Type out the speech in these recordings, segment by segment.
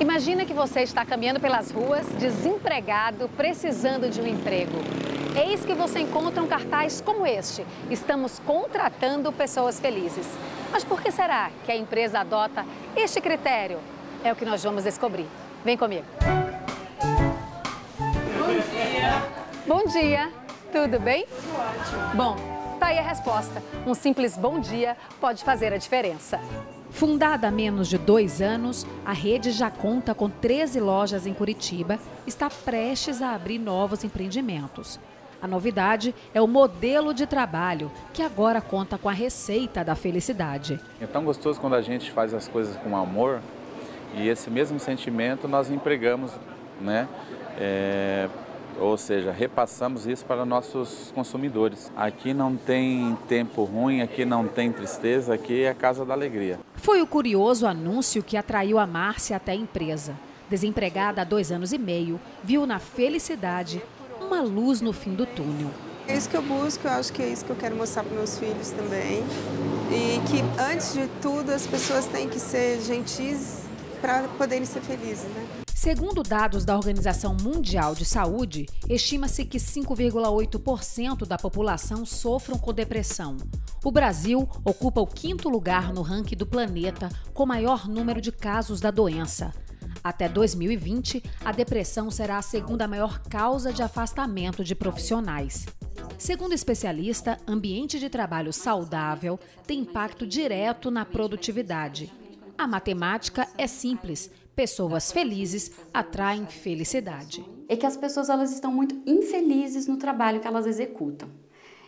Imagina que você está caminhando pelas ruas, desempregado, precisando de um emprego. Eis que você encontra um cartaz como este. Estamos contratando pessoas felizes. Mas por que será que a empresa adota este critério? É o que nós vamos descobrir. Vem comigo. Bom dia. Bom dia. Tudo bem? Tudo ótimo. Bom, tá aí a resposta. Um simples bom dia pode fazer a diferença. Fundada há menos de dois anos, a rede já conta com 13 lojas em Curitiba, está prestes a abrir novos empreendimentos. A novidade é o modelo de trabalho, que agora conta com a receita da felicidade. É tão gostoso quando a gente faz as coisas com amor e esse mesmo sentimento nós empregamos, né? É, ou seja, repassamos isso para nossos consumidores. Aqui não tem tempo ruim, aqui não tem tristeza, aqui é a casa da alegria. Foi o curioso anúncio que atraiu a Márcia até a empresa. Desempregada há dois anos e meio, viu na felicidade uma luz no fim do túnel. É isso que eu busco, eu acho que é isso que eu quero mostrar para meus filhos também. E que, antes de tudo, as pessoas têm que ser gentis para poderem ser felizes, né? Segundo dados da Organização Mundial de Saúde, estima-se que 5,8% da população sofram com depressão. O Brasil ocupa o quinto lugar no ranking do planeta com maior número de casos da doença. Até 2020, a depressão será a segunda maior causa de afastamento de profissionais. Segundo especialista, ambiente de trabalho saudável tem impacto direto na produtividade. A matemática é simples. Pessoas felizes atraem felicidade. É que as pessoas elas estão muito infelizes no trabalho que elas executam.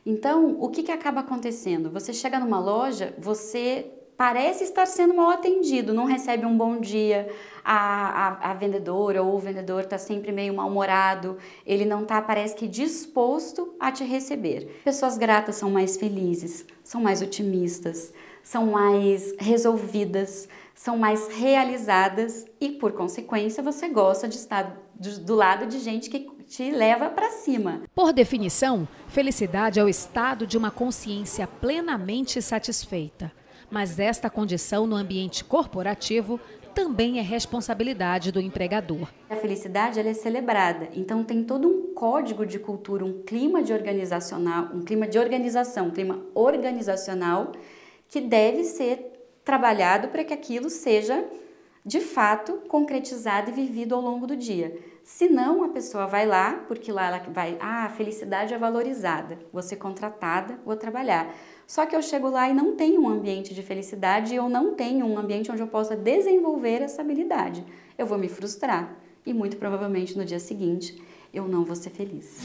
Então, o que, que acaba acontecendo? Você chega numa loja, você parece estar sendo mal atendido, não recebe um bom dia, a, a, a vendedora ou o vendedor está sempre meio mal-humorado, ele não está, parece que, disposto a te receber. Pessoas gratas são mais felizes, são mais otimistas, são mais resolvidas, são mais realizadas e, por consequência, você gosta de estar do, do lado de gente que te leva para cima. Por definição, felicidade é o estado de uma consciência plenamente satisfeita. Mas esta condição no ambiente corporativo também é responsabilidade do empregador. A felicidade ela é celebrada, então tem todo um código de cultura, um clima de organizacional, um clima de organização, um clima organizacional que deve ser trabalhado para que aquilo seja de fato concretizado e vivido ao longo do dia. Senão a pessoa vai lá, porque lá ela vai, ah, a felicidade é valorizada, vou ser contratada, vou trabalhar. Só que eu chego lá e não tenho um ambiente de felicidade, eu não tenho um ambiente onde eu possa desenvolver essa habilidade. Eu vou me frustrar e muito provavelmente no dia seguinte eu não vou ser feliz.